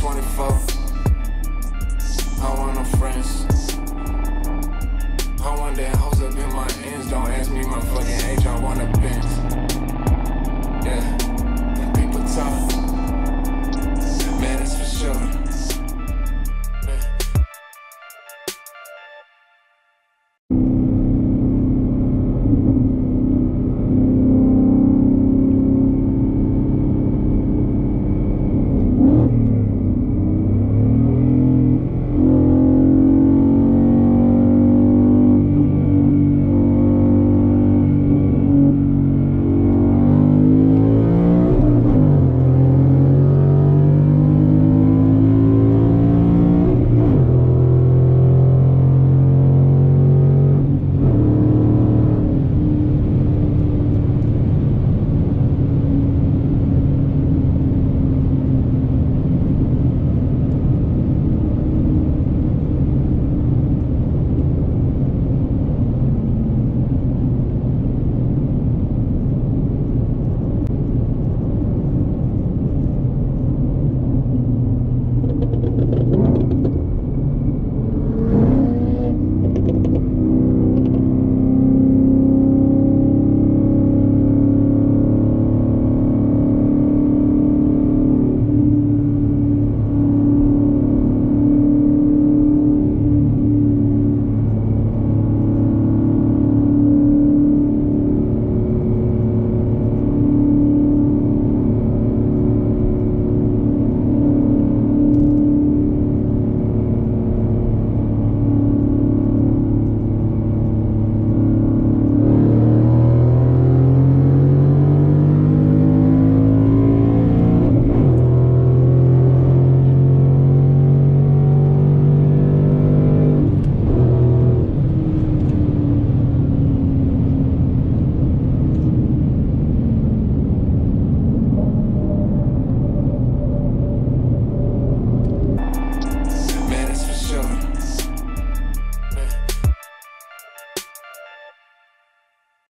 Twenty-four. I want no friends.